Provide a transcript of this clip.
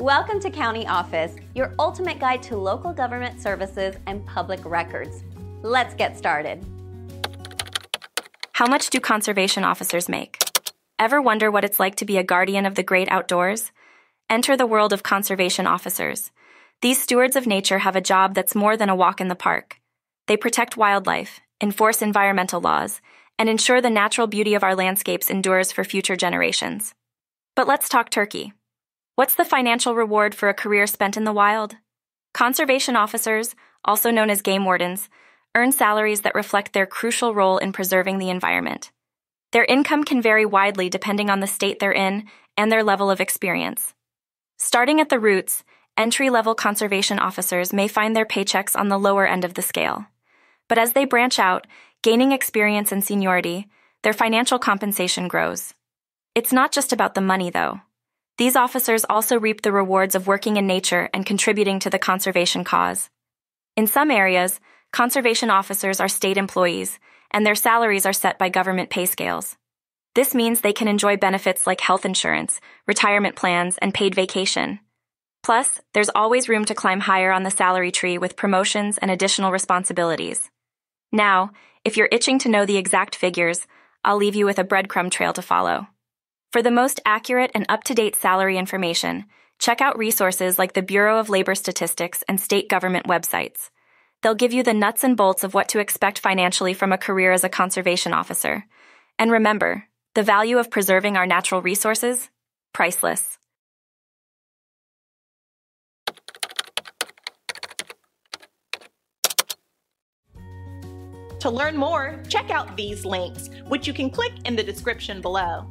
Welcome to County Office, your ultimate guide to local government services and public records. Let's get started. How much do conservation officers make? Ever wonder what it's like to be a guardian of the great outdoors? Enter the world of conservation officers. These stewards of nature have a job that's more than a walk in the park. They protect wildlife, enforce environmental laws, and ensure the natural beauty of our landscapes endures for future generations. But let's talk turkey. What's the financial reward for a career spent in the wild? Conservation officers, also known as game wardens, earn salaries that reflect their crucial role in preserving the environment. Their income can vary widely depending on the state they're in and their level of experience. Starting at the roots, entry level conservation officers may find their paychecks on the lower end of the scale. But as they branch out, gaining experience and seniority, their financial compensation grows. It's not just about the money, though. These officers also reap the rewards of working in nature and contributing to the conservation cause. In some areas, conservation officers are state employees, and their salaries are set by government pay scales. This means they can enjoy benefits like health insurance, retirement plans, and paid vacation. Plus, there's always room to climb higher on the salary tree with promotions and additional responsibilities. Now, if you're itching to know the exact figures, I'll leave you with a breadcrumb trail to follow. For the most accurate and up to date salary information, check out resources like the Bureau of Labor Statistics and state government websites. They'll give you the nuts and bolts of what to expect financially from a career as a conservation officer. And remember, the value of preserving our natural resources? Priceless. To learn more, check out these links, which you can click in the description below.